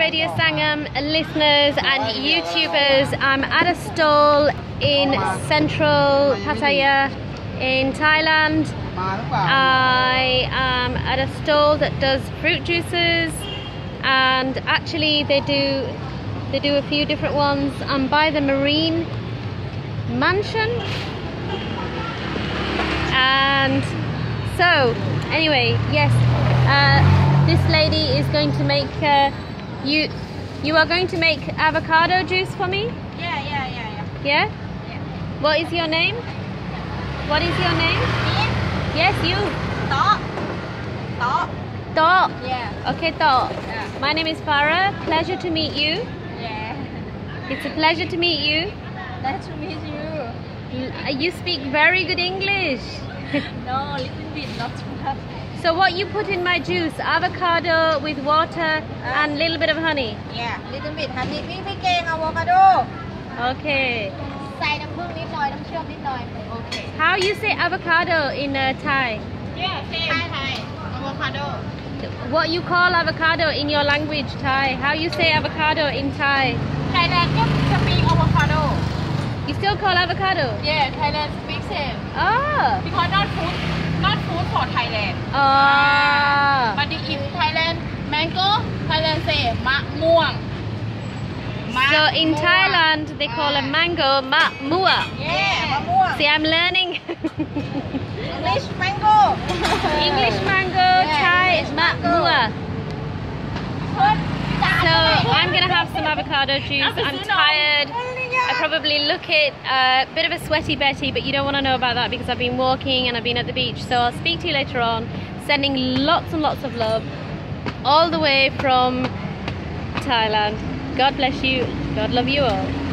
Radio Sangam listeners and YouTubers. I'm at a stall in central Pattaya in Thailand. I am at a stall that does fruit juices and actually they do they do a few different ones. I'm by the Marine Mansion and so anyway yes uh, this lady is going to make uh, you you are going to make avocado juice for me Yeah, yeah, yeah, yeah. yeah Yeah. what is your name what is your name Me? yes you Top. Top. To Yeah. okay To Yeah. my name is Farah pleasure to meet you Yeah. it's a pleasure to meet you Nice to meet you. You speak very good English no, little bit, not too much. So what you put in my juice, avocado with water uh, and a little bit of honey? Yeah, little bit honey, pink picking avocado. Okay. Okay. How you say avocado in uh, Thai? Yeah, Thai, Thai. Avocado. What you call avocado in your language, Thai? How you say avocado in Thai? Thailand you still call avocado? Yeah, Thailand speaks it. Oh. Ah. Because not food, not food for Thailand. Oh. Uh, but if Thailand mango, Thailand say ma muang. Ma so in mua. Thailand they call a mango ma mua. Yeah, ma muang. See, I'm learning. English mango. English mango, yeah, Thai English ma mango. mua. So I'm gonna have some avocado juice. I'm tired. Probably look it a bit of a sweaty Betty, but you don't want to know about that because I've been walking and I've been at the beach. So I'll speak to you later on. Sending lots and lots of love all the way from Thailand. God bless you. God love you all.